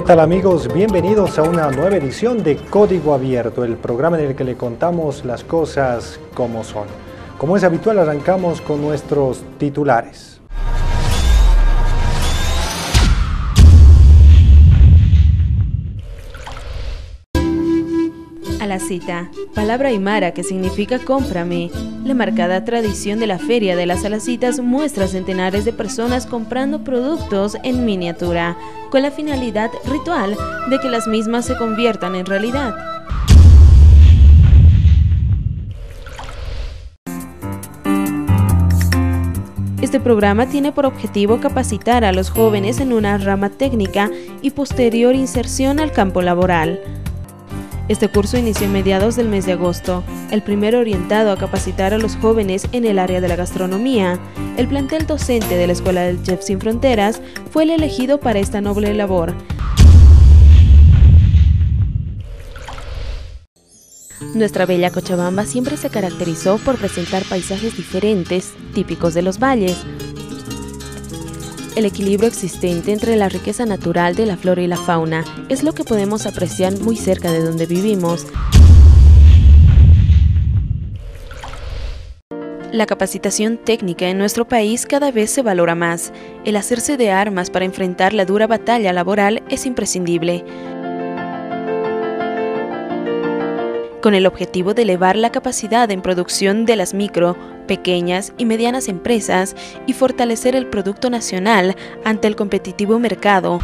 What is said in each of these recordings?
¿Qué tal amigos? Bienvenidos a una nueva edición de Código Abierto, el programa en el que le contamos las cosas como son. Como es habitual, arrancamos con nuestros titulares. La cita, palabra aymara que significa cómprame. La marcada tradición de la Feria de las Alacitas muestra centenares de personas comprando productos en miniatura, con la finalidad ritual de que las mismas se conviertan en realidad. Este programa tiene por objetivo capacitar a los jóvenes en una rama técnica y posterior inserción al campo laboral. Este curso inició en mediados del mes de agosto, el primero orientado a capacitar a los jóvenes en el área de la gastronomía. El plantel docente de la Escuela del Chef Sin Fronteras fue el elegido para esta noble labor. Nuestra bella Cochabamba siempre se caracterizó por presentar paisajes diferentes, típicos de los valles, el equilibrio existente entre la riqueza natural de la flora y la fauna es lo que podemos apreciar muy cerca de donde vivimos. La capacitación técnica en nuestro país cada vez se valora más. El hacerse de armas para enfrentar la dura batalla laboral es imprescindible. Con el objetivo de elevar la capacidad en producción de las micro, pequeñas y medianas empresas y fortalecer el producto nacional ante el competitivo mercado.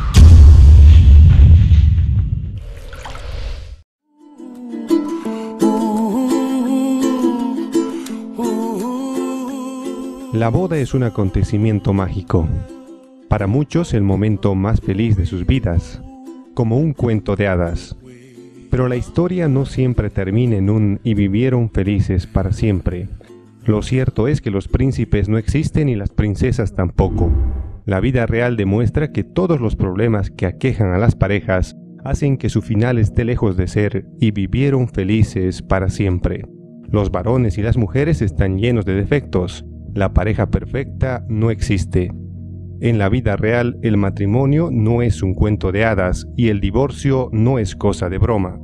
La boda es un acontecimiento mágico. Para muchos el momento más feliz de sus vidas, como un cuento de hadas. Pero la historia no siempre termina en un y vivieron felices para siempre. Lo cierto es que los príncipes no existen y las princesas tampoco. La vida real demuestra que todos los problemas que aquejan a las parejas hacen que su final esté lejos de ser y vivieron felices para siempre. Los varones y las mujeres están llenos de defectos. La pareja perfecta no existe. En la vida real el matrimonio no es un cuento de hadas y el divorcio no es cosa de broma.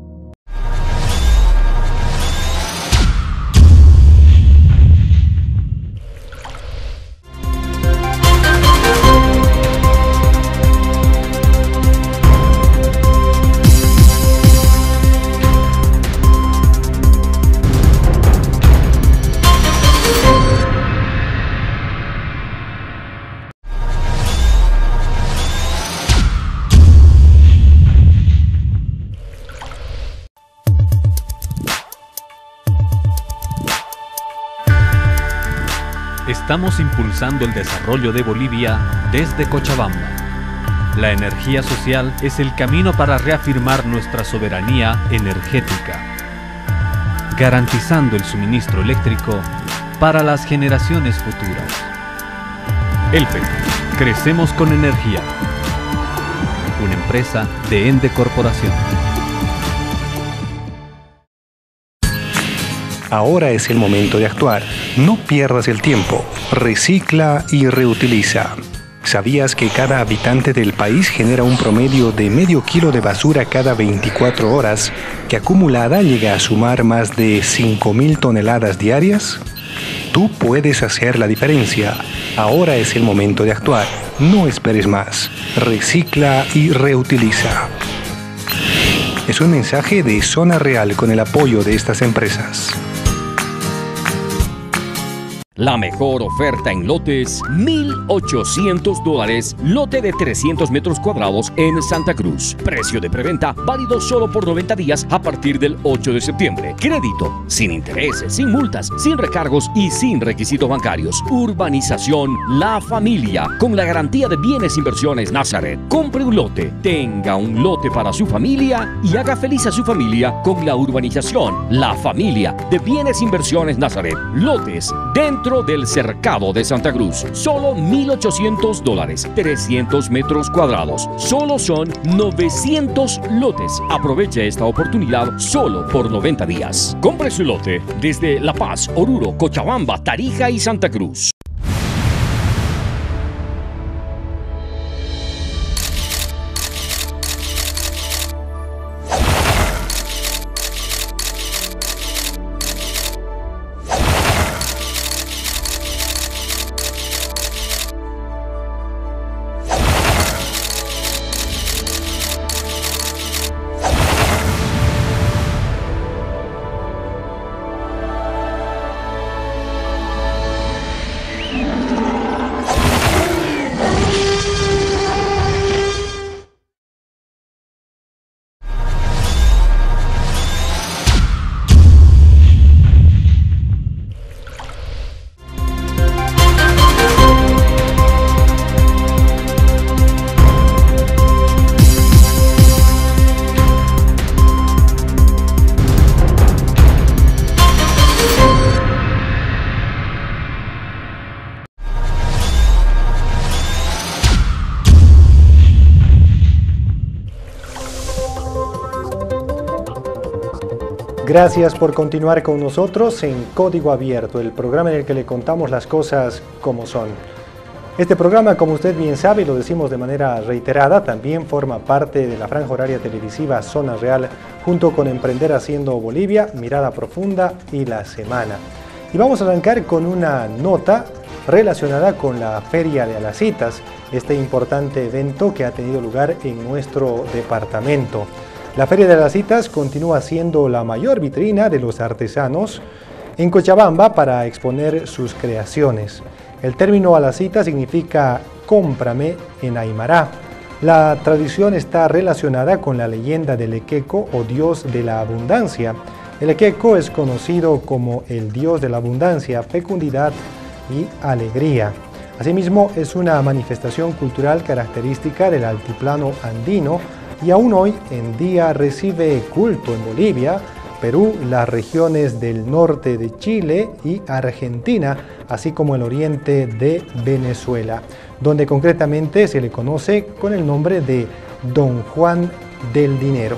Estamos impulsando el desarrollo de Bolivia desde Cochabamba. La energía social es el camino para reafirmar nuestra soberanía energética, garantizando el suministro eléctrico para las generaciones futuras. Elpe, crecemos con energía. Una empresa de Ende Corporación. Ahora es el momento de actuar. No pierdas el tiempo. Recicla y reutiliza. ¿Sabías que cada habitante del país genera un promedio de medio kilo de basura cada 24 horas, que acumulada llega a sumar más de 5.000 toneladas diarias? Tú puedes hacer la diferencia. Ahora es el momento de actuar. No esperes más. Recicla y reutiliza. Es un mensaje de Zona Real con el apoyo de estas empresas. La mejor oferta en lotes, 1.800 dólares, lote de 300 metros cuadrados en Santa Cruz. Precio de preventa válido solo por 90 días a partir del 8 de septiembre. Crédito, sin intereses, sin multas, sin recargos y sin requisitos bancarios. Urbanización La Familia, con la garantía de bienes inversiones Nazaret. Compre un lote, tenga un lote para su familia y haga feliz a su familia con la urbanización La Familia de Bienes Inversiones Nazaret. Lotes dentro del cercado de Santa Cruz. Solo 1.800 dólares, 300 metros cuadrados. Solo son 900 lotes. Aproveche esta oportunidad solo por 90 días. Compre su lote desde La Paz, Oruro, Cochabamba, Tarija y Santa Cruz. Gracias por continuar con nosotros en Código Abierto, el programa en el que le contamos las cosas como son. Este programa, como usted bien sabe y lo decimos de manera reiterada, también forma parte de la franja horaria televisiva Zona Real, junto con Emprender Haciendo Bolivia, Mirada Profunda y La Semana. Y vamos a arrancar con una nota relacionada con la Feria de Alacitas, este importante evento que ha tenido lugar en nuestro departamento. La Feria de las Citas continúa siendo la mayor vitrina de los artesanos en Cochabamba para exponer sus creaciones. El término alacita significa cómprame en Aymara. La tradición está relacionada con la leyenda del Equeco o dios de la abundancia. El Equeco es conocido como el dios de la abundancia, fecundidad y alegría. Asimismo, es una manifestación cultural característica del altiplano andino y aún hoy en día recibe culto en Bolivia, Perú, las regiones del norte de Chile y Argentina, así como el oriente de Venezuela, donde concretamente se le conoce con el nombre de Don Juan del Dinero.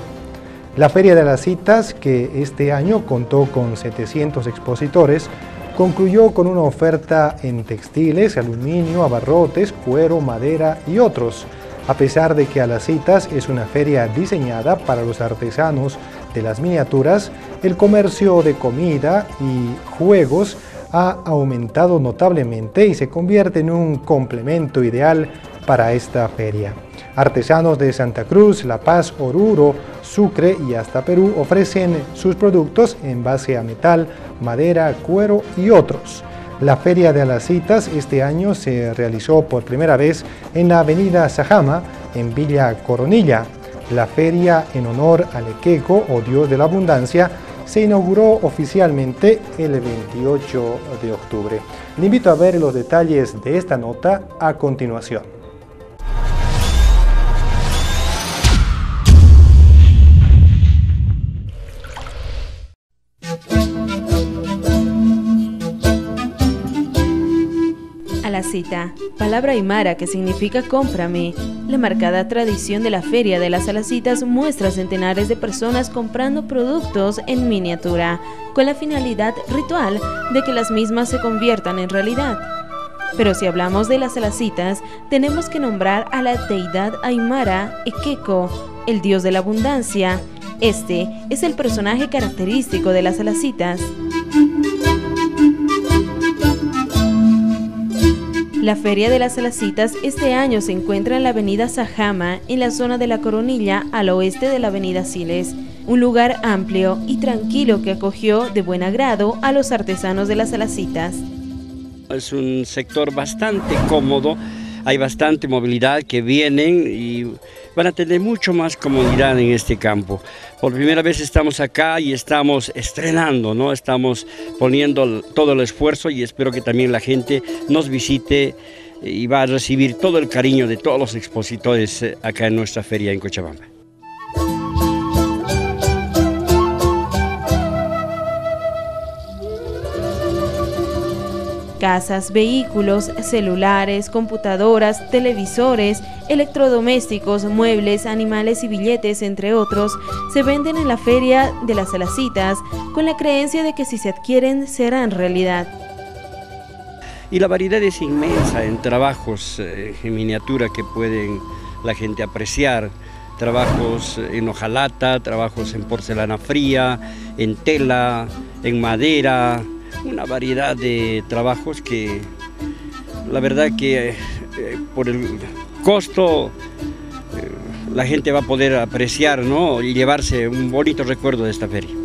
La Feria de las Citas, que este año contó con 700 expositores, concluyó con una oferta en textiles, aluminio, abarrotes, cuero, madera y otros a pesar de que a las citas es una feria diseñada para los artesanos de las miniaturas, el comercio de comida y juegos ha aumentado notablemente y se convierte en un complemento ideal para esta feria. Artesanos de Santa Cruz, La Paz, Oruro, Sucre y hasta Perú ofrecen sus productos en base a metal, madera, cuero y otros. La Feria de las Citas este año se realizó por primera vez en la avenida Sajama, en Villa Coronilla. La feria en honor al Equeco o Dios de la Abundancia se inauguró oficialmente el 28 de octubre. Le invito a ver los detalles de esta nota a continuación. Palabra aymara que significa cómprame. La marcada tradición de la Feria de las Alacitas muestra centenares de personas comprando productos en miniatura, con la finalidad ritual de que las mismas se conviertan en realidad. Pero si hablamos de las alacitas, tenemos que nombrar a la deidad aymara Ekeko, el dios de la abundancia. Este es el personaje característico de las alacitas. La Feria de las Alacitas este año se encuentra en la avenida Sajama, en la zona de la Coronilla, al oeste de la avenida Siles, un lugar amplio y tranquilo que acogió de buen agrado a los artesanos de las Alacitas. Es un sector bastante cómodo, hay bastante movilidad que vienen y van a tener mucho más comodidad en este campo. Por primera vez estamos acá y estamos estrenando, ¿no? Estamos poniendo todo el esfuerzo y espero que también la gente nos visite y va a recibir todo el cariño de todos los expositores eh, acá en nuestra feria en Cochabamba. Casas, vehículos, celulares, computadoras, televisores, electrodomésticos, muebles, animales y billetes, entre otros, se venden en la feria de las alacitas con la creencia de que si se adquieren serán realidad. Y la variedad es inmensa en trabajos eh, en miniatura que pueden la gente apreciar trabajos en hojalata, trabajos en porcelana fría, en tela, en madera, una variedad de trabajos que la verdad que eh, por el costo eh, la gente va a poder apreciar ¿no? y llevarse un bonito recuerdo de esta feria.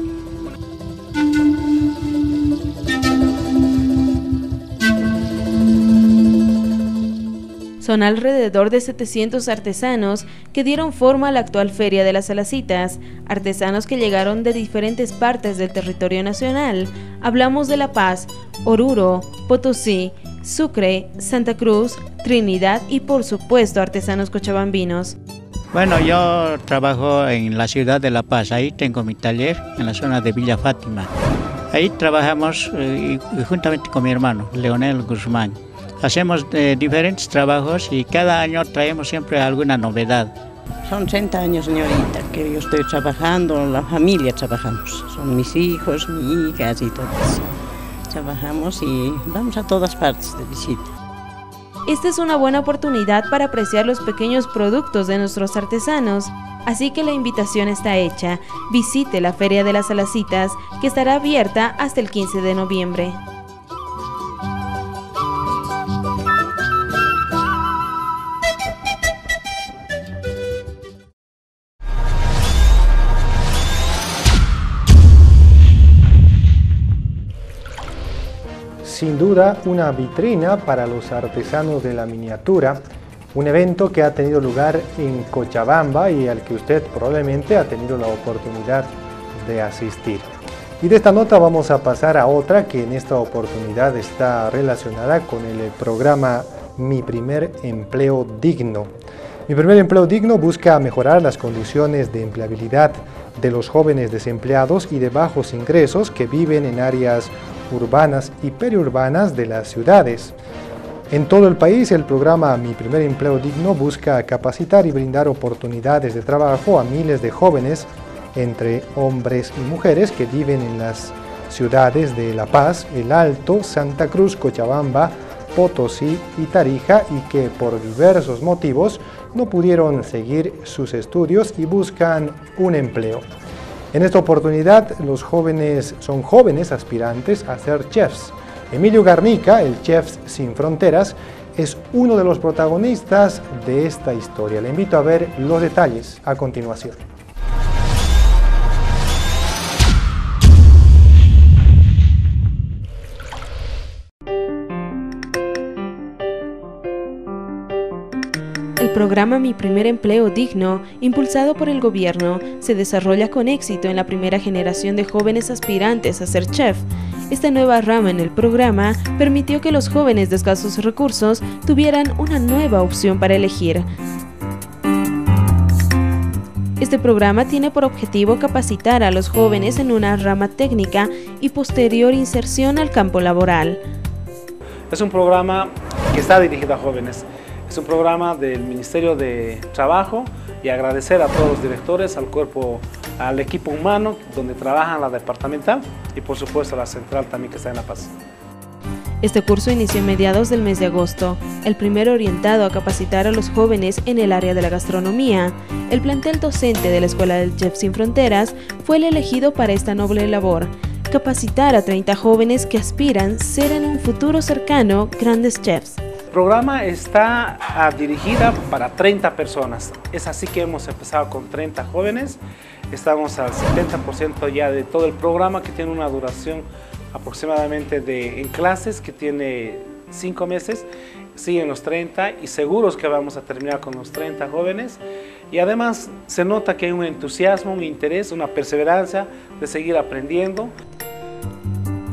Son alrededor de 700 artesanos que dieron forma a la actual Feria de las Alacitas, artesanos que llegaron de diferentes partes del territorio nacional. Hablamos de La Paz, Oruro, Potosí, Sucre, Santa Cruz, Trinidad y por supuesto artesanos cochabambinos. Bueno, yo trabajo en la ciudad de La Paz, ahí tengo mi taller en la zona de Villa Fátima. Ahí trabajamos eh, juntamente con mi hermano, Leonel Guzmán. Hacemos eh, diferentes trabajos y cada año traemos siempre alguna novedad. Son 30 años, señorita, que yo estoy trabajando, la familia trabajamos. Son mis hijos, mi hija y todos. Trabajamos y vamos a todas partes de visita. Esta es una buena oportunidad para apreciar los pequeños productos de nuestros artesanos. Así que la invitación está hecha. Visite la Feria de las Alacitas, que estará abierta hasta el 15 de noviembre. Sin duda una vitrina para los artesanos de la miniatura, un evento que ha tenido lugar en Cochabamba y al que usted probablemente ha tenido la oportunidad de asistir. Y de esta nota vamos a pasar a otra que en esta oportunidad está relacionada con el programa Mi Primer Empleo Digno. Mi Primer Empleo Digno busca mejorar las condiciones de empleabilidad de los jóvenes desempleados y de bajos ingresos que viven en áreas urbanas y periurbanas de las ciudades. En todo el país, el programa Mi Primer Empleo Digno busca capacitar y brindar oportunidades de trabajo a miles de jóvenes, entre hombres y mujeres, que viven en las ciudades de La Paz, El Alto, Santa Cruz, Cochabamba, Potosí y Tarija y que por diversos motivos no pudieron seguir sus estudios y buscan un empleo. En esta oportunidad, los jóvenes son jóvenes aspirantes a ser chefs. Emilio Garnica, el Chefs Sin Fronteras, es uno de los protagonistas de esta historia. Le invito a ver los detalles a continuación. Programa Mi Primer Empleo Digno, impulsado por el gobierno, se desarrolla con éxito en la primera generación de jóvenes aspirantes a ser chef. Esta nueva rama en el programa permitió que los jóvenes de escasos recursos tuvieran una nueva opción para elegir. Este programa tiene por objetivo capacitar a los jóvenes en una rama técnica y posterior inserción al campo laboral. Es un programa que está dirigido a jóvenes es un programa del Ministerio de Trabajo y agradecer a todos los directores, al cuerpo, al equipo humano donde trabaja la departamental y por supuesto la central también que está en La Paz. Este curso inició a mediados del mes de agosto, el primero orientado a capacitar a los jóvenes en el área de la gastronomía. El plantel docente de la Escuela del Chef Sin Fronteras fue el elegido para esta noble labor, capacitar a 30 jóvenes que aspiran ser en un futuro cercano grandes chefs. Programa está ah, dirigida para 30 personas. Es así que hemos empezado con 30 jóvenes. Estamos al 70% ya de todo el programa que tiene una duración aproximadamente de, en clases que tiene 5 meses. Siguen los 30 y seguros que vamos a terminar con los 30 jóvenes. Y además se nota que hay un entusiasmo, un interés, una perseverancia de seguir aprendiendo.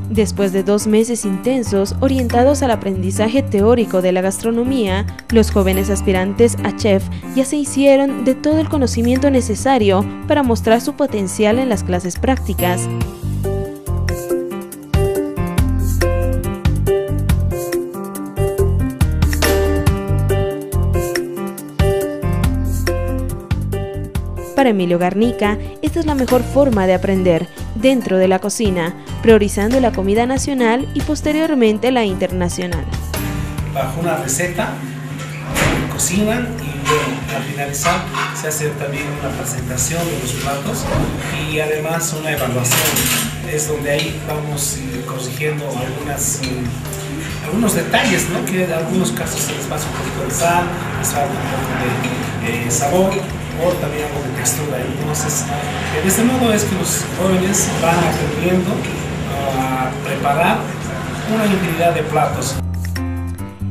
Después de dos meses intensos orientados al aprendizaje teórico de la gastronomía, los jóvenes aspirantes a chef ya se hicieron de todo el conocimiento necesario para mostrar su potencial en las clases prácticas. Para Emilio Garnica, esta es la mejor forma de aprender, dentro de la cocina, priorizando la comida nacional y posteriormente la internacional. Bajo una receta, cocinan y al finalizar se hace también una presentación de los platos y además una evaluación. Es donde ahí vamos eh, corrigiendo algunas, eh, algunos detalles, ¿no? que en algunos casos se les pasa un poquito de sal, les falta un poco de eh, sabor también algo de textura. Entonces, de este modo es que los jóvenes van aprendiendo a preparar una infinidad de platos.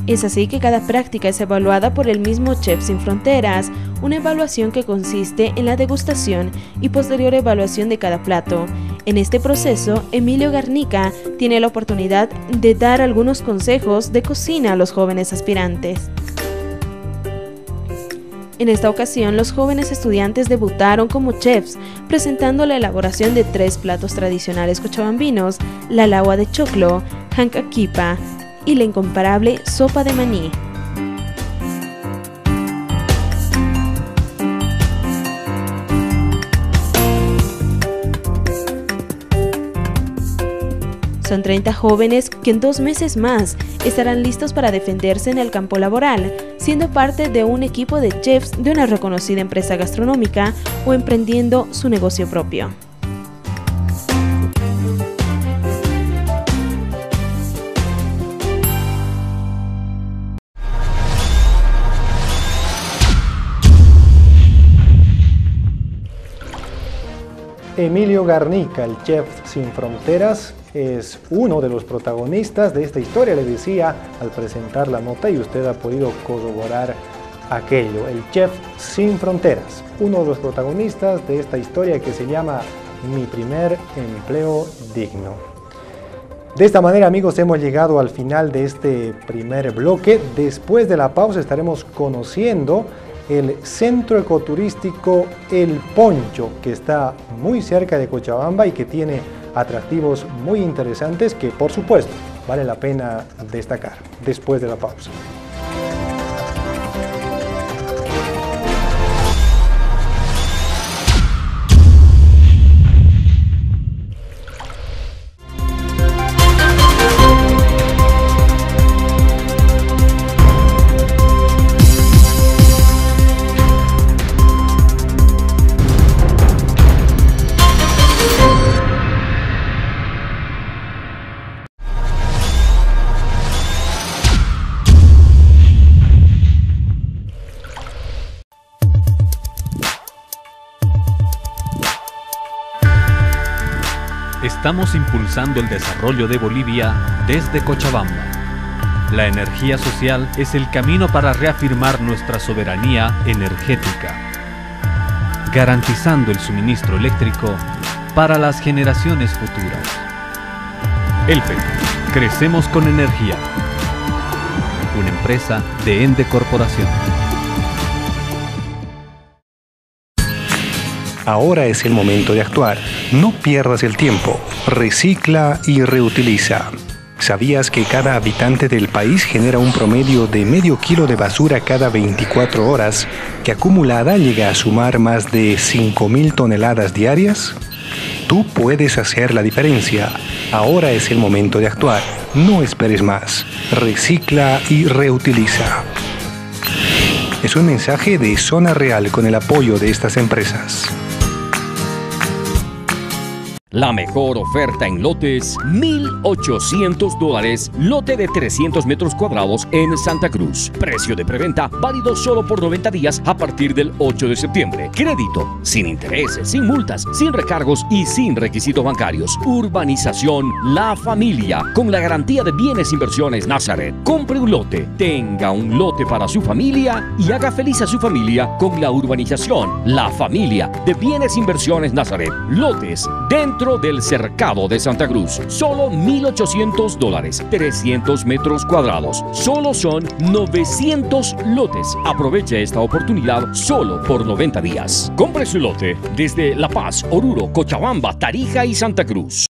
Es así que cada práctica es evaluada por el mismo Chef Sin Fronteras, una evaluación que consiste en la degustación y posterior evaluación de cada plato. En este proceso, Emilio Garnica tiene la oportunidad de dar algunos consejos de cocina a los jóvenes aspirantes. En esta ocasión, los jóvenes estudiantes debutaron como chefs, presentando la elaboración de tres platos tradicionales cochabambinos, la lagua de choclo, hancaquipa y la incomparable sopa de maní. Son 30 jóvenes que en dos meses más estarán listos para defenderse en el campo laboral, siendo parte de un equipo de chefs de una reconocida empresa gastronómica o emprendiendo su negocio propio. Emilio Garnica, el chef sin fronteras, es uno de los protagonistas de esta historia, le decía al presentar la nota y usted ha podido corroborar aquello, el chef sin fronteras, uno de los protagonistas de esta historia que se llama Mi primer empleo digno. De esta manera amigos hemos llegado al final de este primer bloque, después de la pausa estaremos conociendo el centro ecoturístico El Poncho, que está muy cerca de Cochabamba y que tiene atractivos muy interesantes que por supuesto vale la pena destacar después de la pausa. Estamos impulsando el desarrollo de Bolivia desde Cochabamba. La energía social es el camino para reafirmar nuestra soberanía energética, garantizando el suministro eléctrico para las generaciones futuras. Elpe, crecemos con energía. Una empresa de Ende Corporación. Ahora es el momento de actuar. No pierdas el tiempo. Recicla y reutiliza. ¿Sabías que cada habitante del país genera un promedio de medio kilo de basura cada 24 horas, que acumulada llega a sumar más de 5.000 toneladas diarias? Tú puedes hacer la diferencia. Ahora es el momento de actuar. No esperes más. Recicla y reutiliza. Es un mensaje de Zona Real con el apoyo de estas empresas. La mejor oferta en lotes, 1.800 dólares, lote de 300 metros cuadrados en Santa Cruz. Precio de preventa válido solo por 90 días a partir del 8 de septiembre. Crédito, sin intereses, sin multas, sin recargos y sin requisitos bancarios. Urbanización La Familia, con la garantía de bienes inversiones Nazaret. Compre un lote, tenga un lote para su familia y haga feliz a su familia con la urbanización La Familia de Bienes Inversiones Nazaret. Lotes dentro del cercado de Santa Cruz. Solo 1.800 dólares, 300 metros cuadrados. Solo son 900 lotes. Aproveche esta oportunidad solo por 90 días. Compre su lote desde La Paz, Oruro, Cochabamba, Tarija y Santa Cruz.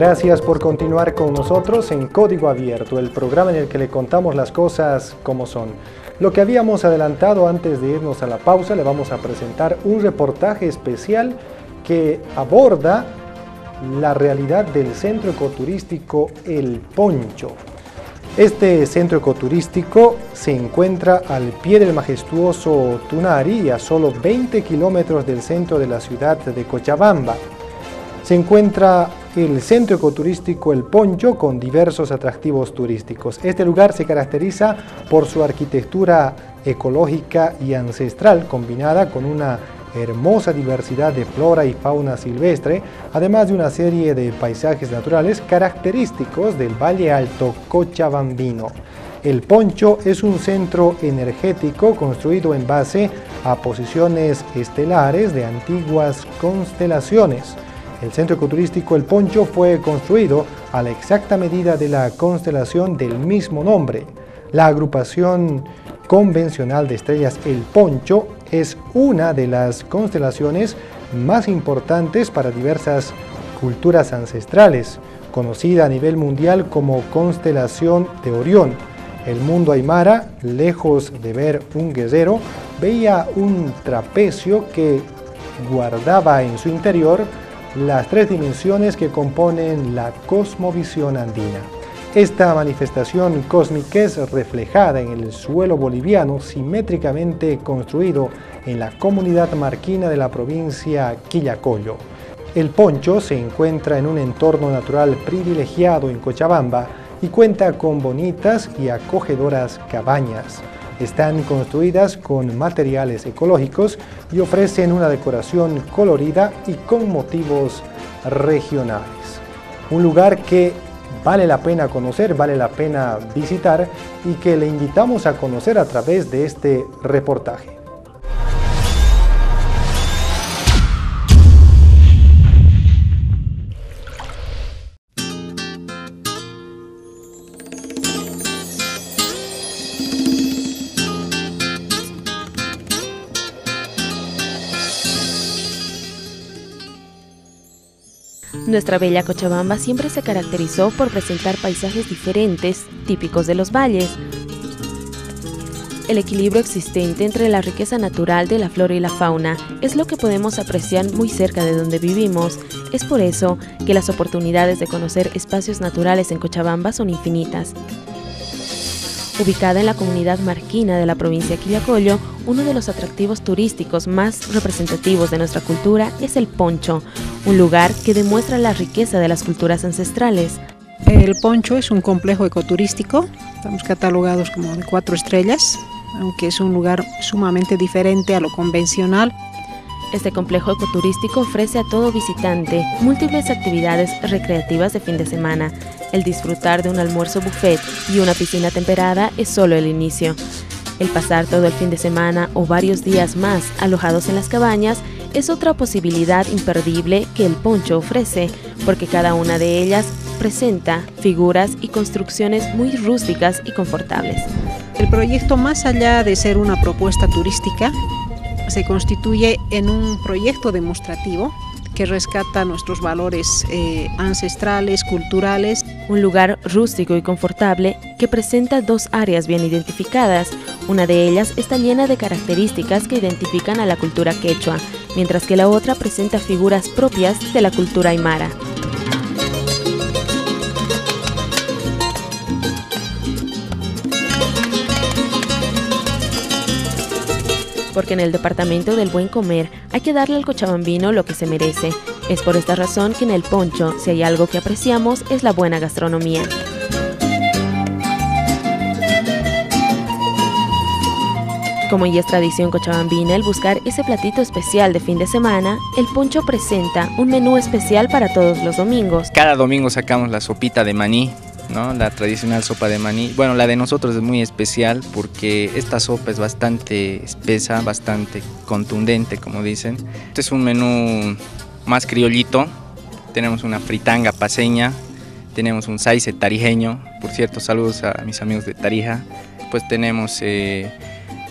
Gracias por continuar con nosotros en Código Abierto, el programa en el que le contamos las cosas como son. Lo que habíamos adelantado antes de irnos a la pausa, le vamos a presentar un reportaje especial que aborda la realidad del centro ecoturístico El Poncho. Este centro ecoturístico se encuentra al pie del majestuoso Tunari a solo 20 kilómetros del centro de la ciudad de Cochabamba. Se encuentra el centro ecoturístico El Poncho con diversos atractivos turísticos. Este lugar se caracteriza por su arquitectura ecológica y ancestral combinada con una hermosa diversidad de flora y fauna silvestre, además de una serie de paisajes naturales característicos del Valle Alto Cochabambino. El Poncho es un centro energético construido en base a posiciones estelares de antiguas constelaciones. El centro ecoturístico El Poncho fue construido a la exacta medida de la constelación del mismo nombre. La agrupación convencional de estrellas El Poncho es una de las constelaciones más importantes para diversas culturas ancestrales, conocida a nivel mundial como constelación de Orión. El mundo aymara, lejos de ver un guerrero, veía un trapecio que guardaba en su interior las tres dimensiones que componen la cosmovisión andina. Esta manifestación cósmica es reflejada en el suelo boliviano simétricamente construido en la comunidad marquina de la provincia Quillacollo. El poncho se encuentra en un entorno natural privilegiado en Cochabamba y cuenta con bonitas y acogedoras cabañas. Están construidas con materiales ecológicos y ofrecen una decoración colorida y con motivos regionales. Un lugar que vale la pena conocer, vale la pena visitar y que le invitamos a conocer a través de este reportaje. Nuestra bella Cochabamba siempre se caracterizó por presentar paisajes diferentes, típicos de los valles. El equilibrio existente entre la riqueza natural de la flora y la fauna es lo que podemos apreciar muy cerca de donde vivimos. Es por eso que las oportunidades de conocer espacios naturales en Cochabamba son infinitas. Ubicada en la comunidad marquina de la provincia de Quillacollo, uno de los atractivos turísticos más representativos de nuestra cultura es el Poncho, un lugar que demuestra la riqueza de las culturas ancestrales. El Poncho es un complejo ecoturístico, estamos catalogados como de cuatro estrellas, aunque es un lugar sumamente diferente a lo convencional. Este complejo ecoturístico ofrece a todo visitante múltiples actividades recreativas de fin de semana. El disfrutar de un almuerzo buffet y una piscina temperada es solo el inicio. El pasar todo el fin de semana o varios días más alojados en las cabañas es otra posibilidad imperdible que el poncho ofrece, porque cada una de ellas presenta figuras y construcciones muy rústicas y confortables. El proyecto, más allá de ser una propuesta turística, se constituye en un proyecto demostrativo que rescata nuestros valores eh, ancestrales, culturales. Un lugar rústico y confortable que presenta dos áreas bien identificadas. Una de ellas está llena de características que identifican a la cultura quechua, mientras que la otra presenta figuras propias de la cultura aymara. Porque en el departamento del buen comer hay que darle al cochabambino lo que se merece. Es por esta razón que en el poncho, si hay algo que apreciamos, es la buena gastronomía. Como ya es tradición cochabambina el buscar ese platito especial de fin de semana, el Poncho presenta un menú especial para todos los domingos. Cada domingo sacamos la sopita de maní, ¿no? la tradicional sopa de maní. Bueno, la de nosotros es muy especial porque esta sopa es bastante espesa, bastante contundente, como dicen. Este es un menú más criollito. Tenemos una fritanga paseña, tenemos un saice tarijeño. Por cierto, saludos a mis amigos de Tarija. Pues tenemos... Eh,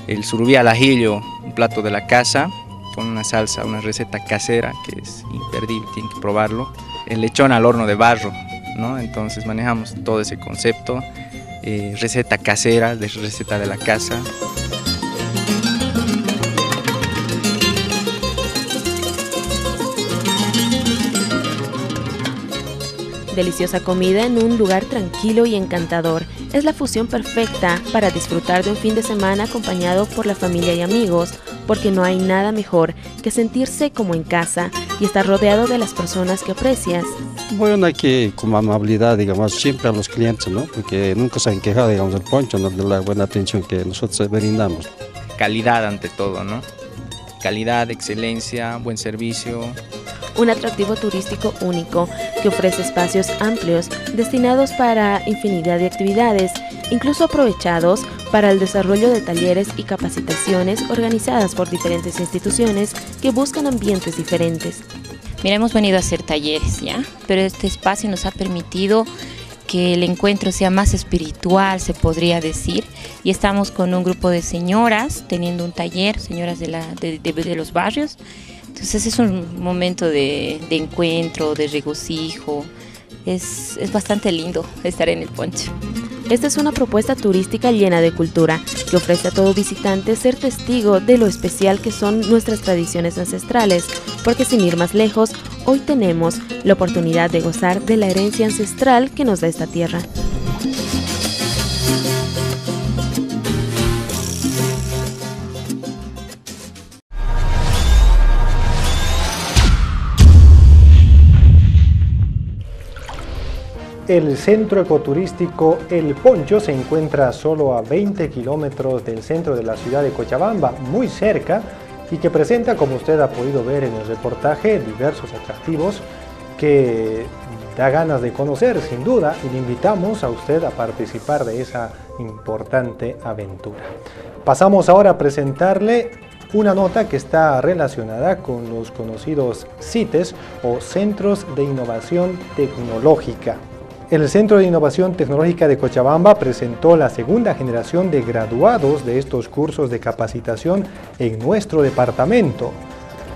el surubí al ajillo, un plato de la casa, con una salsa, una receta casera que es imperdible, tienen que probarlo. El lechón al horno de barro, Entonces manejamos todo ese concepto, eh, receta casera, receta de la casa. Deliciosa comida en un lugar tranquilo y encantador es la fusión perfecta para disfrutar de un fin de semana acompañado por la familia y amigos, porque no hay nada mejor que sentirse como en casa y estar rodeado de las personas que aprecias. Bueno, aquí con amabilidad, digamos, siempre a los clientes, ¿no? Porque nunca se han quejado, digamos, del poncho, ¿no? de la buena atención que nosotros brindamos. Calidad ante todo, ¿no? Calidad, excelencia, buen servicio, un atractivo turístico único que ofrece espacios amplios destinados para infinidad de actividades, incluso aprovechados para el desarrollo de talleres y capacitaciones organizadas por diferentes instituciones que buscan ambientes diferentes. Mira, hemos venido a hacer talleres, ¿ya? Pero este espacio nos ha permitido que el encuentro sea más espiritual, se podría decir. Y estamos con un grupo de señoras teniendo un taller, señoras de, la, de, de los barrios, entonces es un momento de, encuentro, de regocijo. Es, es bastante lindo estar en el poncho. Esta es una propuesta turística llena de cultura que ofrece a todo visitante ser testigo de lo especial que son nuestras tradiciones ancestrales, porque sin ir más lejos, hoy tenemos la oportunidad de gozar de la herencia ancestral que nos da esta tierra. El centro ecoturístico El Poncho se encuentra solo a 20 kilómetros del centro de la ciudad de Cochabamba, muy cerca, y que presenta, como usted ha podido ver en el reportaje, diversos atractivos que da ganas de conocer, sin duda, y le invitamos a usted a participar de esa importante aventura. Pasamos ahora a presentarle una nota que está relacionada con los conocidos CITES o Centros de Innovación Tecnológica. El Centro de Innovación Tecnológica de Cochabamba presentó la segunda generación de graduados de estos cursos de capacitación en nuestro departamento.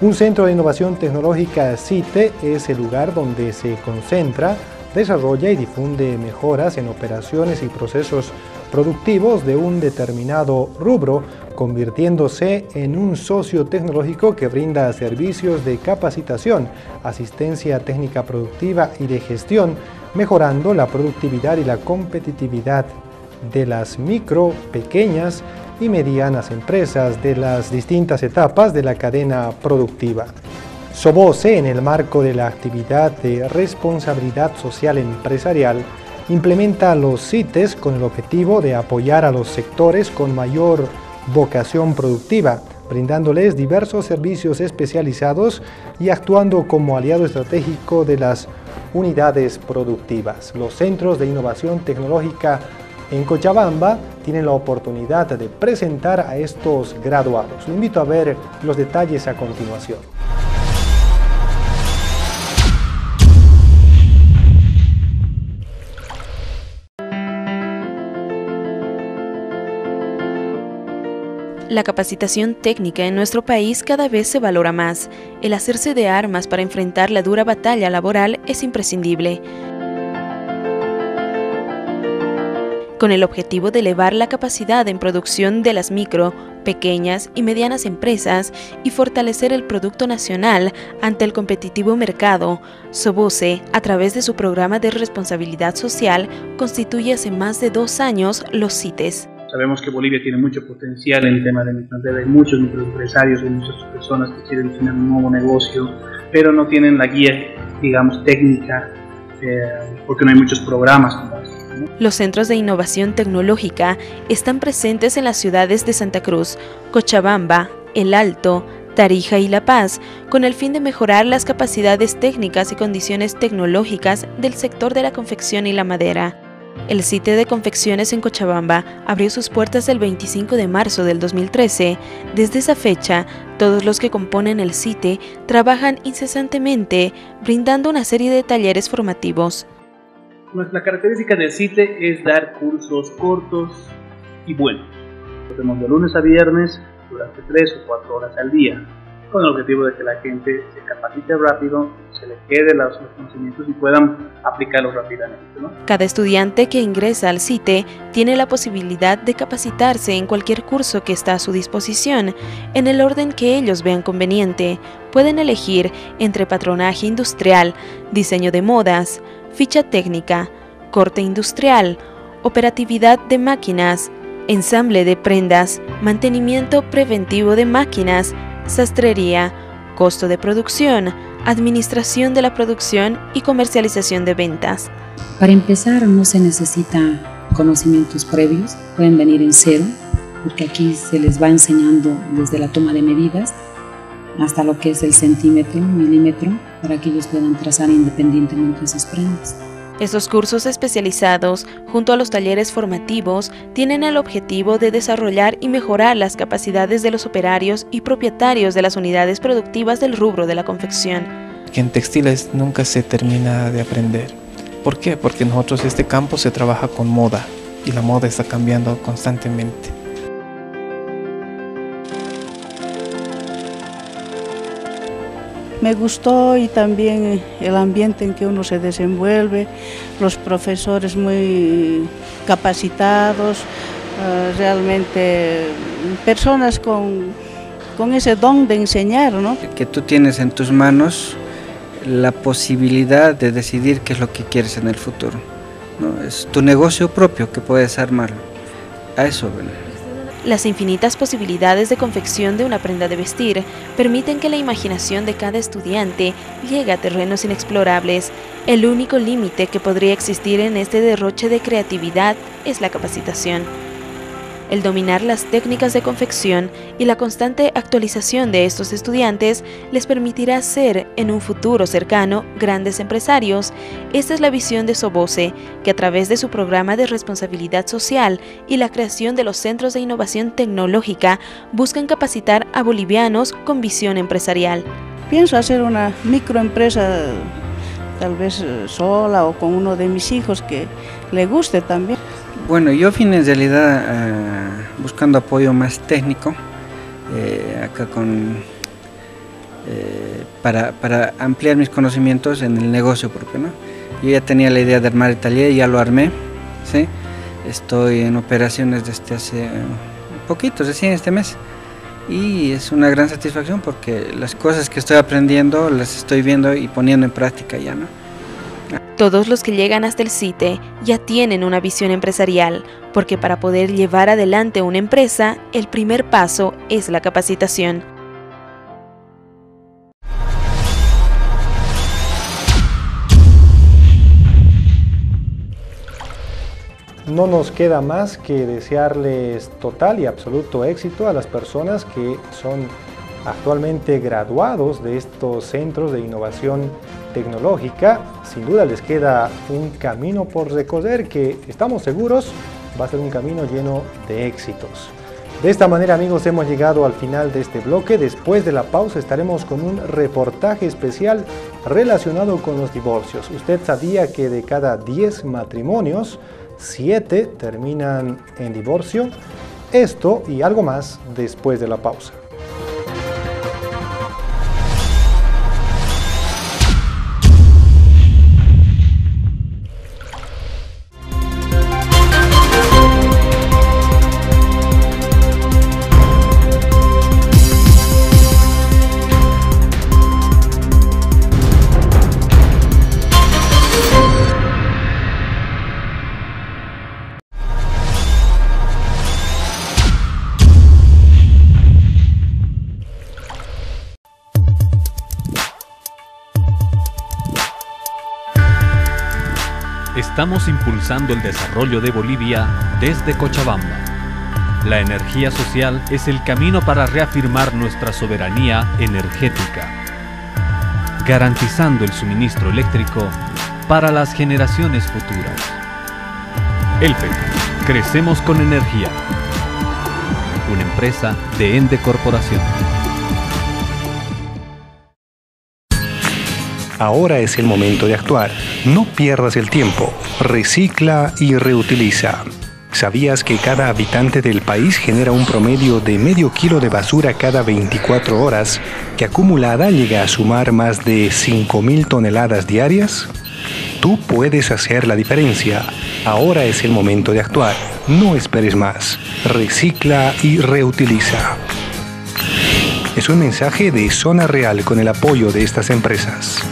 Un Centro de Innovación Tecnológica CITE es el lugar donde se concentra, desarrolla y difunde mejoras en operaciones y procesos productivos de un determinado rubro, convirtiéndose en un socio tecnológico que brinda servicios de capacitación, asistencia técnica productiva y de gestión, mejorando la productividad y la competitividad de las micro, pequeñas y medianas empresas de las distintas etapas de la cadena productiva. Sobose, en el marco de la actividad de responsabilidad social empresarial, implementa los CITES con el objetivo de apoyar a los sectores con mayor vocación productiva, brindándoles diversos servicios especializados y actuando como aliado estratégico de las unidades productivas. Los centros de innovación tecnológica en Cochabamba tienen la oportunidad de presentar a estos graduados. Le invito a ver los detalles a continuación. La capacitación técnica en nuestro país cada vez se valora más. El hacerse de armas para enfrentar la dura batalla laboral es imprescindible. Con el objetivo de elevar la capacidad en producción de las micro, pequeñas y medianas empresas y fortalecer el producto nacional ante el competitivo mercado, Sobose, a través de su programa de responsabilidad social, constituye hace más de dos años los CITES. Sabemos que Bolivia tiene mucho potencial en el tema de microempresa. Hay muchos microempresarios, hay muchas personas que quieren tener un nuevo negocio, pero no tienen la guía, digamos, técnica, eh, porque no hay muchos programas como este, Los centros de innovación tecnológica están presentes en las ciudades de Santa Cruz, Cochabamba, El Alto, Tarija y La Paz, con el fin de mejorar las capacidades técnicas y condiciones tecnológicas del sector de la confección y la madera. El CITE de confecciones en Cochabamba abrió sus puertas el 25 de marzo del 2013. Desde esa fecha, todos los que componen el CITE trabajan incesantemente, brindando una serie de talleres formativos. Nuestra característica del CITE es dar cursos cortos y buenos. Lo hacemos de lunes a viernes durante 3 o 4 horas al día con el objetivo de que la gente se capacite rápido, se le quede los, conocimientos y puedan aplicarlos rápidamente. Cada estudiante que ingresa al CITE tiene la posibilidad de capacitarse en cualquier curso que está a su disposición, en el orden que ellos vean conveniente. Pueden elegir entre patronaje industrial, diseño de modas, ficha técnica, corte industrial, operatividad de máquinas, ensamble de prendas, mantenimiento preventivo de máquinas, sastrería, costo de producción, administración de la producción y comercialización de ventas. Para empezar no se necesita conocimientos previos, pueden venir en cero, porque aquí se les va enseñando desde la toma de medidas hasta lo que es el centímetro, milímetro, para que ellos puedan trazar independientemente esas prendas. Estos cursos especializados, junto a los talleres formativos, tienen el objetivo de desarrollar y mejorar las capacidades de los operarios y propietarios de las unidades productivas del rubro de la confección. Que en textiles nunca se termina de aprender. ¿Por qué? Porque nosotros este campo se trabaja con moda y la moda está cambiando constantemente. Me gustó y también el ambiente en que uno se desenvuelve, los profesores muy capacitados, eh, realmente personas con, con ese don de enseñar. ¿no? Que tú tienes en tus manos la posibilidad de decidir qué es lo que quieres en el futuro. ¿no? Es tu negocio propio que puedes armarlo. A eso ven. Las infinitas posibilidades de confección de una prenda de vestir permiten que la imaginación de cada estudiante llegue a terrenos inexplorables. El único límite que podría existir en este derroche de creatividad es la capacitación el dominar las técnicas de confección y la constante actualización de estos estudiantes les permitirá ser, en un futuro cercano, grandes empresarios. Esta es la visión de Sobose, que a través de su programa de responsabilidad social y la creación de los centros de innovación tecnológica buscan capacitar a bolivianos con visión empresarial. Pienso hacer una microempresa tal vez eh, sola o con uno de mis hijos que le guste también. Bueno, yo en realidad eh, buscando apoyo más técnico, eh, acá con eh, para, para, ampliar mis conocimientos en el negocio propio. ¿no? Yo ya tenía la idea de armar el taller, ya lo armé. ¿sí? Estoy en operaciones desde hace un poquito, recién este mes. Y es una gran satisfacción porque las cosas que estoy aprendiendo las estoy viendo y poniendo en práctica ya. ¿no? Todos los que llegan hasta el CITE ya tienen una visión empresarial, porque para poder llevar adelante una empresa, el primer paso es la capacitación. No nos queda más que desearles total y absoluto éxito a las personas que son actualmente graduados de estos centros de innovación tecnológica. Sin duda les queda un camino por recorrer que estamos seguros va a ser un camino lleno de éxitos. De esta manera amigos hemos llegado al final de este bloque. Después de la pausa estaremos con un reportaje especial relacionado con los divorcios. ¿Usted sabía que de cada 10 matrimonios, 7 terminan en divorcio? Esto y algo más después de la pausa. Estamos impulsando el desarrollo de Bolivia desde Cochabamba. La energía social es el camino para reafirmar nuestra soberanía energética, garantizando el suministro eléctrico para las generaciones futuras. Elfec, crecemos con energía. Una empresa de Ende Corporación. Ahora es el momento de actuar. No pierdas el tiempo. Recicla y reutiliza. ¿Sabías que cada habitante del país genera un promedio de medio kilo de basura cada 24 horas, que acumulada llega a sumar más de 5.000 toneladas diarias? Tú puedes hacer la diferencia. Ahora es el momento de actuar. No esperes más. Recicla y reutiliza. Es un mensaje de Zona Real con el apoyo de estas empresas.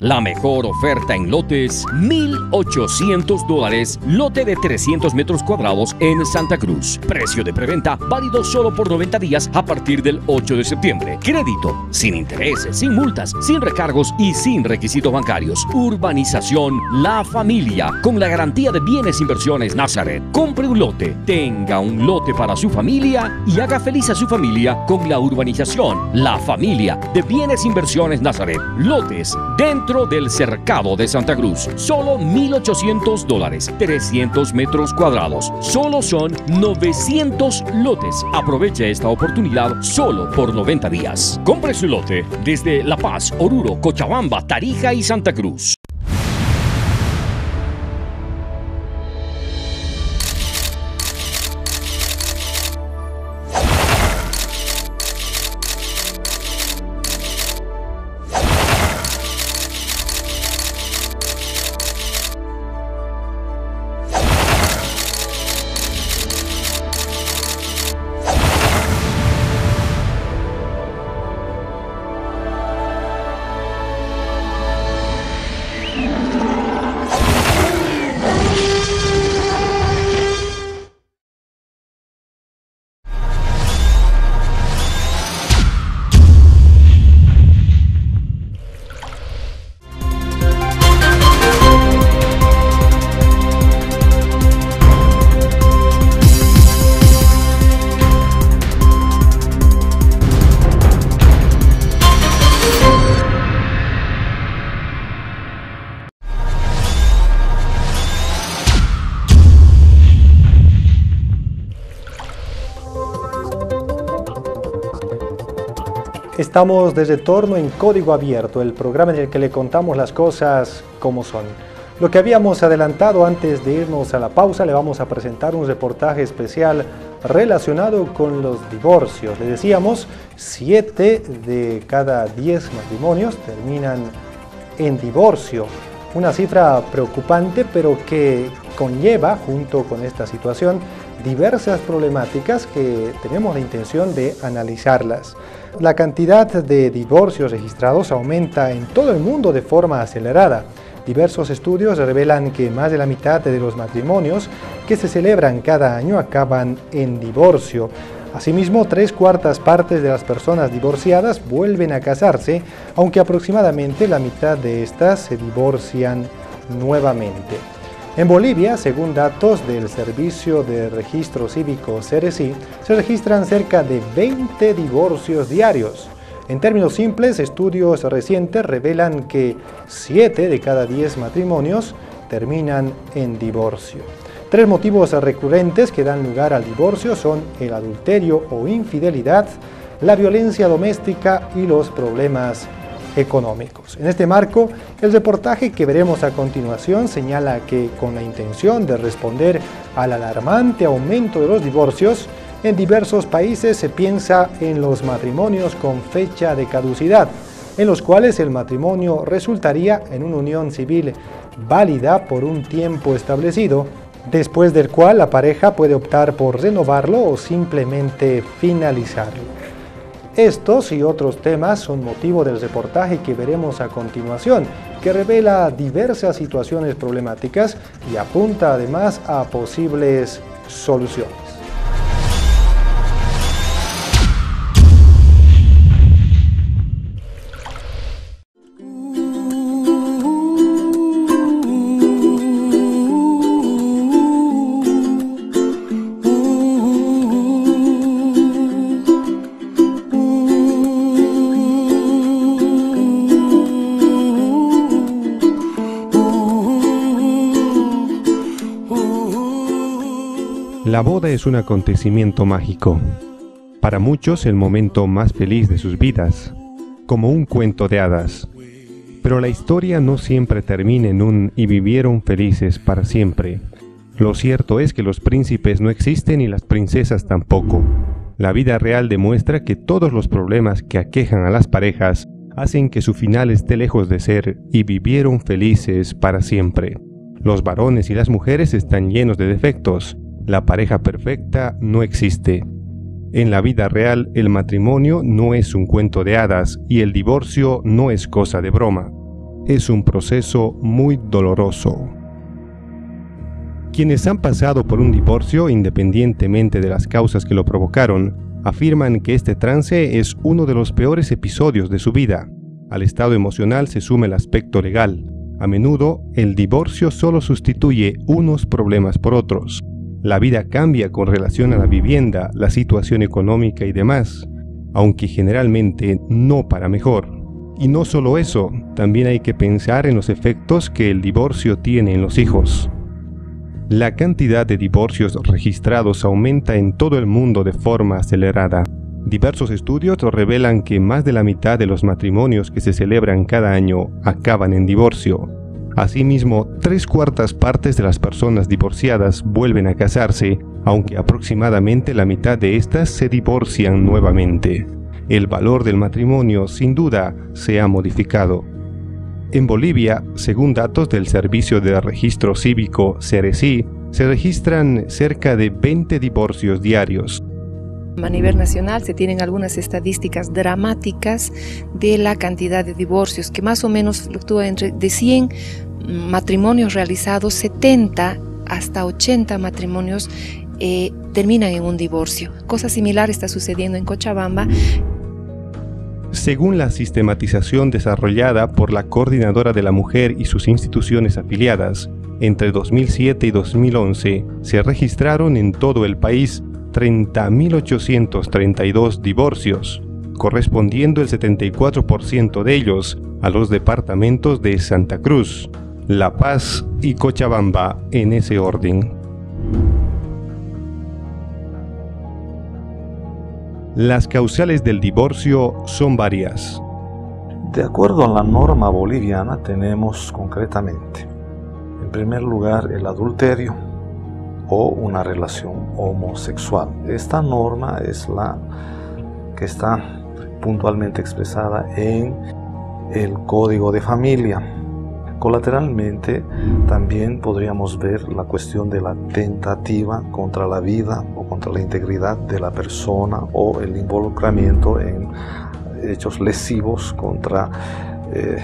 La mejor oferta en lotes, 1.800 dólares, lote de 300 metros cuadrados en Santa Cruz. Precio de preventa válido solo por 90 días a partir del 8 de septiembre. Crédito, sin intereses, sin multas, sin recargos y sin requisitos bancarios. Urbanización La Familia, con la garantía de bienes inversiones Nazaret. Compre un lote, tenga un lote para su familia y haga feliz a su familia con la urbanización La Familia de Bienes Inversiones Nazaret. Lotes dentro del cercado de Santa Cruz. Solo 1.800 dólares, 300 metros cuadrados. Solo son 900 lotes. Aproveche esta oportunidad solo por 90 días. Compre su lote desde La Paz, Oruro, Cochabamba, Tarija y Santa Cruz. Estamos de retorno en Código Abierto, el programa en el que le contamos las cosas como son. Lo que habíamos adelantado antes de irnos a la pausa, le vamos a presentar un reportaje especial relacionado con los divorcios. Le decíamos, 7 de cada 10 matrimonios terminan en divorcio. Una cifra preocupante, pero que conlleva, junto con esta situación, diversas problemáticas que tenemos la intención de analizarlas. La cantidad de divorcios registrados aumenta en todo el mundo de forma acelerada. Diversos estudios revelan que más de la mitad de los matrimonios que se celebran cada año acaban en divorcio. Asimismo, tres cuartas partes de las personas divorciadas vuelven a casarse, aunque aproximadamente la mitad de estas se divorcian nuevamente. En Bolivia, según datos del Servicio de Registro Cívico CRC, se registran cerca de 20 divorcios diarios. En términos simples, estudios recientes revelan que 7 de cada 10 matrimonios terminan en divorcio. Tres motivos recurrentes que dan lugar al divorcio son el adulterio o infidelidad, la violencia doméstica y los problemas económicos. En este marco, el reportaje que veremos a continuación señala que con la intención de responder al alarmante aumento de los divorcios, en diversos países se piensa en los matrimonios con fecha de caducidad, en los cuales el matrimonio resultaría en una unión civil válida por un tiempo establecido, después del cual la pareja puede optar por renovarlo o simplemente finalizarlo. Estos y otros temas son motivo del reportaje que veremos a continuación, que revela diversas situaciones problemáticas y apunta además a posibles soluciones. La boda es un acontecimiento mágico, para muchos el momento más feliz de sus vidas, como un cuento de hadas. Pero la historia no siempre termina en un y vivieron felices para siempre. Lo cierto es que los príncipes no existen y las princesas tampoco. La vida real demuestra que todos los problemas que aquejan a las parejas hacen que su final esté lejos de ser y vivieron felices para siempre. Los varones y las mujeres están llenos de defectos, la pareja perfecta no existe. En la vida real, el matrimonio no es un cuento de hadas y el divorcio no es cosa de broma. es un proceso muy doloroso. Quienes han pasado por un divorcio, independientemente de las causas que lo provocaron, afirman que este trance es uno de los peores episodios de su vida. Al estado emocional se suma el aspecto legal. A menudo, el divorcio solo sustituye unos problemas por otros. La vida cambia con relación a la vivienda, la situación económica y demás, aunque generalmente no para mejor. Y no solo eso, también hay que pensar en los efectos que el divorcio tiene en los hijos. La cantidad de divorcios registrados aumenta en todo el mundo de forma acelerada. Diversos estudios revelan que más de la mitad de los matrimonios que se celebran cada año acaban en divorcio. Asimismo, tres cuartas partes de las personas divorciadas vuelven a casarse, aunque aproximadamente la mitad de estas se divorcian nuevamente el valor del matrimonio sin duda se ha modificado. En Bolivia, según datos del Servicio de Registro Cívico CERECI, se registran cerca de 20 divorcios diarios. A nivel nacional se tienen algunas estadísticas dramáticas de la cantidad de divorcios, que más o menos fluctúa entre de 100 matrimonios realizados, 70 hasta 80 matrimonios eh, terminan en un divorcio. Cosa similar está sucediendo en Cochabamba. Según la sistematización desarrollada por la Coordinadora de la Mujer y sus instituciones afiliadas, entre 2007 y 2011 se registraron en todo el país 30.832 divorcios, correspondiendo el 74% de ellos a los departamentos de Santa Cruz, La Paz y Cochabamba en ese orden. Las causales del divorcio son varias. De acuerdo a la norma boliviana tenemos concretamente, en primer lugar, el adulterio o una relación homosexual. Esta norma es la que está puntualmente expresada en el Código de Familia. Colateralmente también podríamos ver la cuestión de la tentativa contra la vida contra la integridad de la persona o el involucramiento en hechos lesivos contra eh,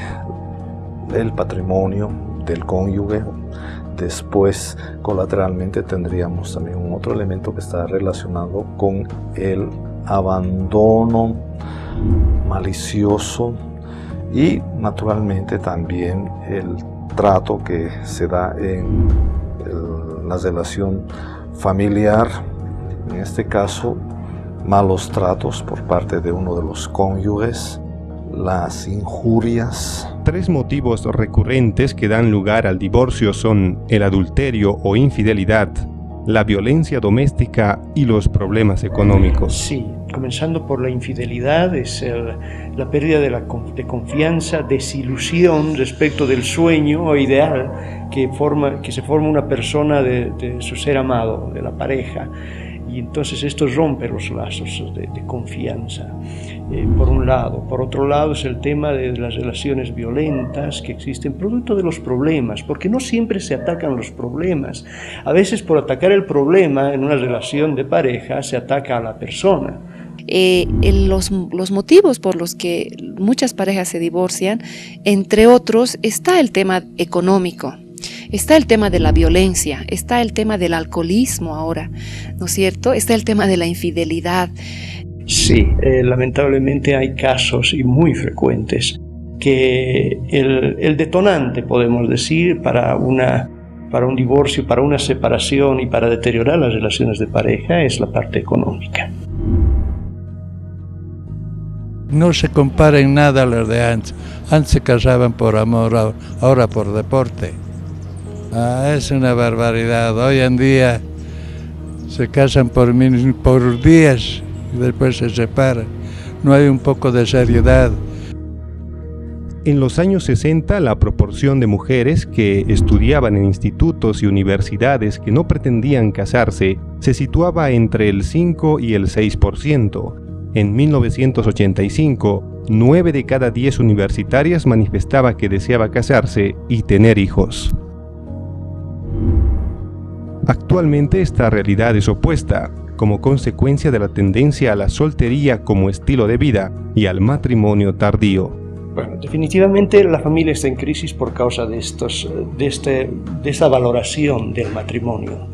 el patrimonio del cónyuge. Después, colateralmente, tendríamos también un otro elemento que está relacionado con el abandono malicioso y naturalmente también el trato que se da en la relación familiar en este caso, malos tratos por parte de uno de los cónyuges, las injurias. Tres motivos recurrentes que dan lugar al divorcio son el adulterio o infidelidad, la violencia doméstica y los problemas económicos. Sí, comenzando por la infidelidad, es la pérdida de, la, de confianza, desilusión respecto del sueño o ideal que, forma, que se forma una persona de, de su ser amado, de la pareja y entonces esto rompe los lazos de, confianza, eh, por un lado. Por otro lado es el tema de las relaciones violentas que existen producto de los problemas, porque no siempre se atacan los problemas. A veces por atacar el problema en una relación de pareja se ataca a la persona. Eh, los, los, motivos por los que muchas parejas se divorcian, entre otros, está el tema económico. Está el tema de la violencia, está el tema del alcoholismo ahora, ¿no es cierto? Está el tema de la infidelidad. Sí, eh, lamentablemente hay casos y muy frecuentes que el, detonante, podemos decir, para, una, para un divorcio, para una separación y para deteriorar las relaciones de pareja es la parte económica. No se compara en nada a los de antes. Antes se casaban por amor, ahora por deporte. Ah, es una barbaridad. Hoy en día se casan por, por días y después se separan. No hay un poco de seriedad. En los años 60, la proporción de mujeres que estudiaban en institutos y universidades que no pretendían casarse se situaba entre el 5 y el 6%. En 1985, 9 de cada 10 universitarias manifestaba que deseaba casarse y tener hijos. Actualmente esta realidad es opuesta, como consecuencia de la tendencia a la soltería como estilo de vida y al matrimonio tardío. Bueno, definitivamente la familia está en crisis por causa de, de esta valoración del matrimonio.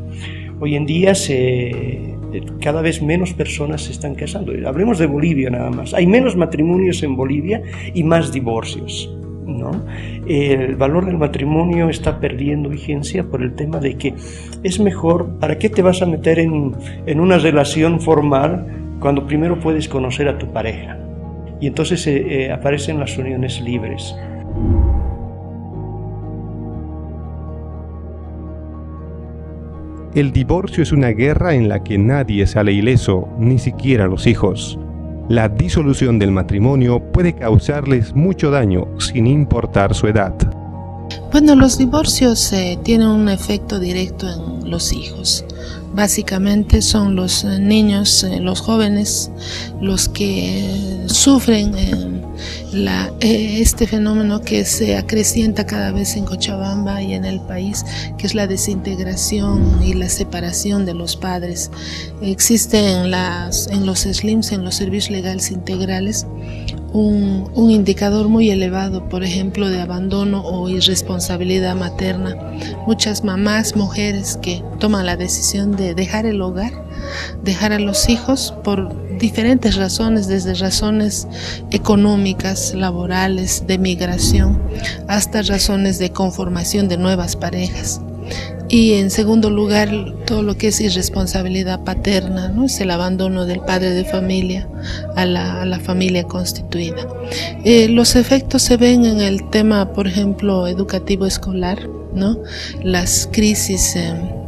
Hoy en día se, cada vez menos personas se están casando. Hablemos de Bolivia nada más. Hay menos matrimonios en Bolivia y más divorcios. ¿no? El valor del matrimonio está perdiendo vigencia por el tema de que es mejor, ¿para qué te vas a meter en, en una relación formal cuando primero puedes conocer a tu pareja? y entonces eh, eh, aparecen las uniones libres. El divorcio es una guerra en la que nadie sale ileso, ni siquiera los hijos. La disolución del matrimonio puede causarles mucho daño sin importar su edad. Bueno, los divorcios eh, tienen un efecto directo en los hijos. Básicamente son los eh, niños, eh, los jóvenes, los que sufren este fenómeno que se acrecienta cada vez en Cochabamba y en el país, que es la desintegración y la separación de los padres. Existe en, las, en los SLIMs, en los servicios legales integrales, un, indicador muy elevado, por ejemplo, de abandono o irresponsabilidad materna. Muchas mamás, mujeres que toman la decisión de dejar el hogar, dejar a los hijos por diferentes razones, desde razones económicas, laborales, de migración, hasta razones de conformación de nuevas parejas. Y en segundo lugar, todo lo que es irresponsabilidad paterna, ¿no? es el abandono del padre de familia a la, familia constituida. Eh, los efectos se ven en el tema, por ejemplo, educativo escolar, ¿no? las crisis. Eh,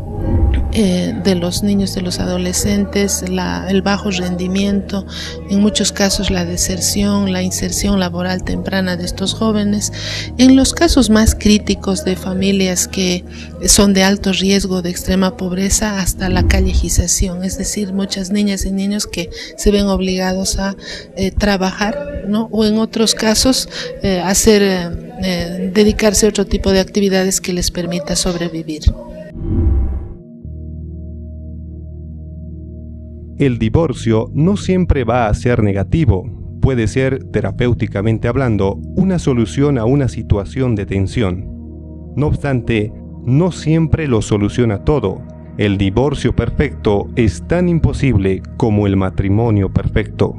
eh, de los niños, de los adolescentes, el bajo rendimiento, en muchos casos la deserción, la inserción laboral temprana de estos jóvenes. En los casos más críticos de familias que son de alto riesgo de extrema pobreza hasta la callejización, es decir, muchas niñas y niños que se ven obligados a eh, trabajar, ¿no? o en otros casos eh, hacer, dedicarse a otro tipo de actividades que les permita sobrevivir. El divorcio no siempre va a ser negativo, puede ser, terapéuticamente hablando, una solución a una situación de tensión. No obstante, no siempre lo soluciona todo. El divorcio perfecto es tan imposible como el matrimonio perfecto.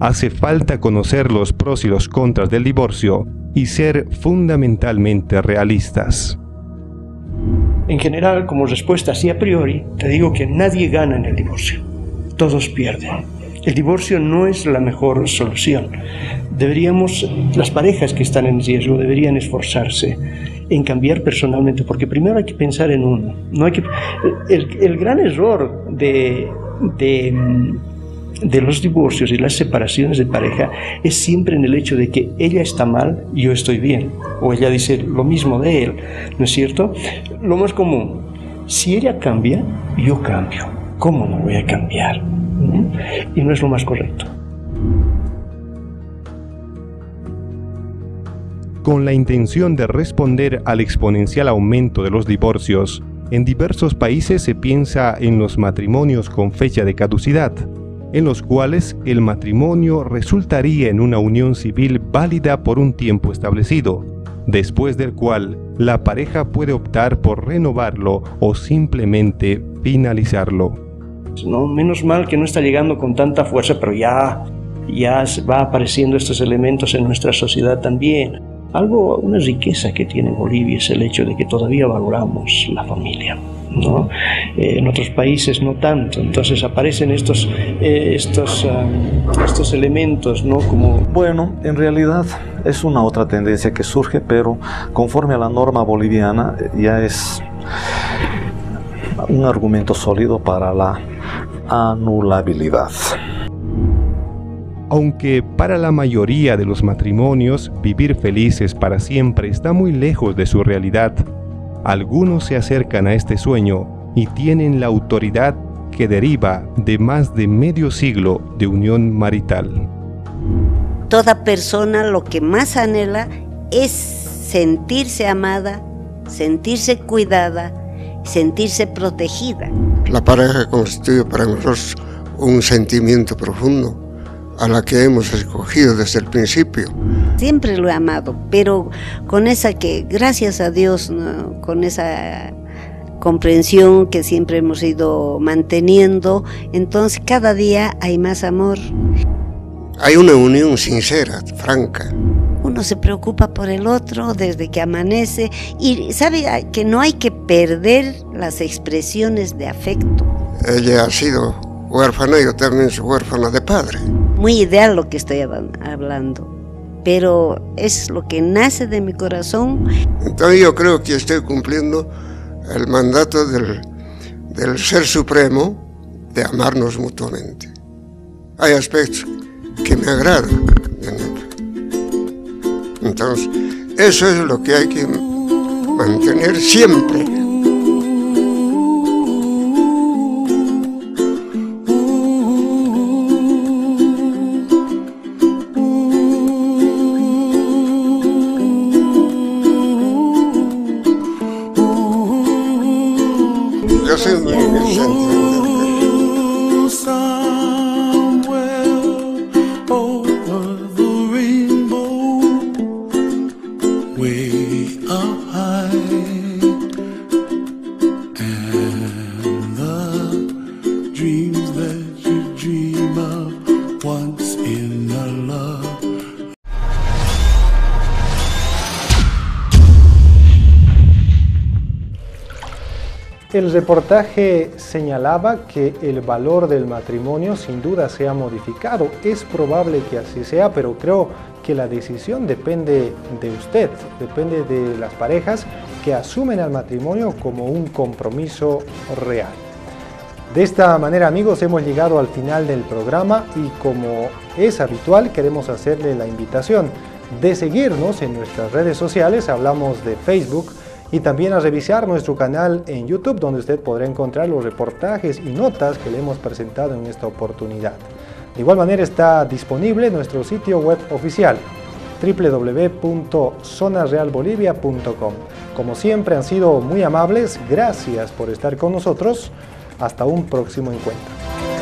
Hace falta conocer los pros y los contras del divorcio y ser fundamentalmente realistas. En general, como respuesta así a priori, te digo que nadie gana en el divorcio todos pierden. El divorcio no es la mejor solución. Deberíamos, las parejas que están en riesgo deberían esforzarse en cambiar personalmente, porque primero hay que pensar en uno. No hay que, el, gran error de, de, de, los divorcios y las separaciones de pareja es siempre en el hecho de que ella está mal, yo estoy bien, o ella dice lo mismo de él, ¿no es cierto? Lo más común, si ella cambia, yo cambio. ¿Cómo no voy a cambiar? Y no es lo más correcto. Con la intención de responder al exponencial aumento de los divorcios, en diversos países se piensa en los matrimonios con fecha de caducidad, en los cuales el matrimonio resultaría en una unión civil válida por un tiempo establecido, después del cual la pareja puede optar por renovarlo o simplemente finalizarlo. ¿No? Menos mal que no está llegando con tanta fuerza, pero ya, ya va apareciendo estos elementos en nuestra sociedad también. Algo, una riqueza que tiene Bolivia es el hecho de que todavía valoramos la familia. ¿no? Eh, en otros países no tanto, entonces aparecen estos, eh, estos, estos elementos, ¿no? Como... Bueno, en realidad es una otra tendencia que surge, pero conforme a la norma boliviana eh, ya es un argumento sólido para la anulabilidad. Aunque para la mayoría de los matrimonios vivir felices para siempre está muy lejos de su realidad, algunos se acercan a este sueño y tienen la autoridad que deriva de más de medio siglo de unión marital. Toda persona lo que más anhela es sentirse amada, sentirse cuidada, sentirse protegida. La pareja constituye para nosotros un sentimiento profundo, a la que hemos escogido desde el principio. Siempre lo he amado, pero con esa que, gracias a Dios, con esa comprensión que siempre hemos ido manteniendo, entonces cada día hay más amor. Hay una unión sincera, franca. Uno se preocupa por el otro desde que amanece y sabe que no hay que perder las expresiones de afecto. Ella ha sido huérfana y yo también soy huérfana de padre. Muy ideal lo que estoy hablando, pero es lo que nace de mi corazón. Entonces yo creo que estoy cumpliendo el mandato del, del Ser Supremo de amarnos mutuamente. Hay aspectos que me agradan. Entonces, eso es lo que hay que mantener siempre. El reportaje señalaba que el valor del matrimonio sin duda se ha modificado. Es probable que así sea, pero creo que la decisión depende de usted, depende de las parejas que asumen al matrimonio como un compromiso real. De esta manera amigos hemos llegado al final del programa y como es habitual queremos hacerle la invitación de seguirnos en nuestras redes sociales, hablamos de Facebook, y también a revisar nuestro canal en YouTube donde usted podrá encontrar los reportajes y notas que le hemos presentado en esta oportunidad. De igual manera está disponible nuestro sitio web oficial www.zonarealbolivia.com. Como siempre han sido muy amables, gracias por estar con nosotros. Hasta un próximo encuentro.